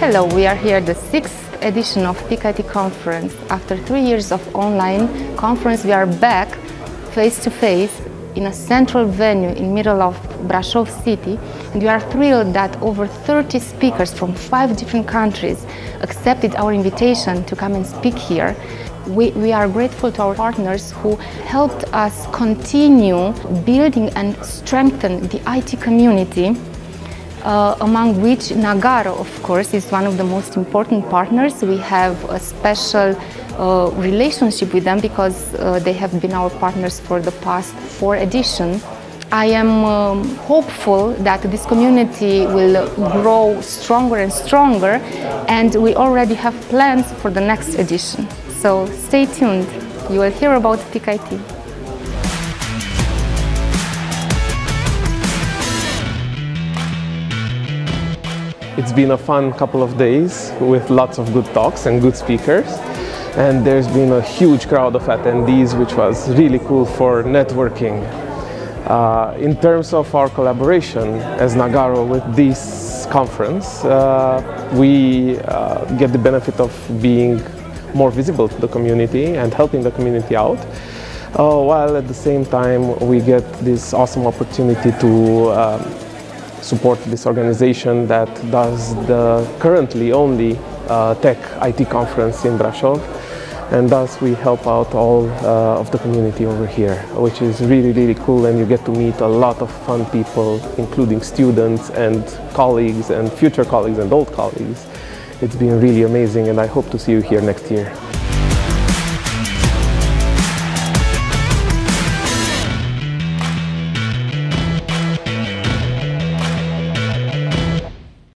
Hello, we are here the sixth edition of Peak IT conference. After three years of online conference, we are back face to face in a central venue in middle of Brasov city and we are thrilled that over 30 speakers from five different countries accepted our invitation to come and speak here. We, we are grateful to our partners who helped us continue building and strengthen the IT community uh, among which Nagarro, of course, is one of the most important partners. We have a special uh, relationship with them because uh, they have been our partners for the past four editions. I am um, hopeful that this community will grow stronger and stronger and we already have plans for the next edition. So stay tuned, you will hear about Peak IT. It's been a fun couple of days with lots of good talks and good speakers. And there's been a huge crowd of attendees, which was really cool for networking. Uh, in terms of our collaboration as Nagarro with this conference, uh, we uh, get the benefit of being more visible to the community and helping the community out. Uh, while at the same time we get this awesome opportunity to um, support this organization that does the currently only uh, tech IT conference in Brasov and thus we help out all uh, of the community over here which is really really cool. And you get to meet a lot of fun people including students and colleagues and future colleagues and old colleagues. It's been really amazing and I hope to see you here next year.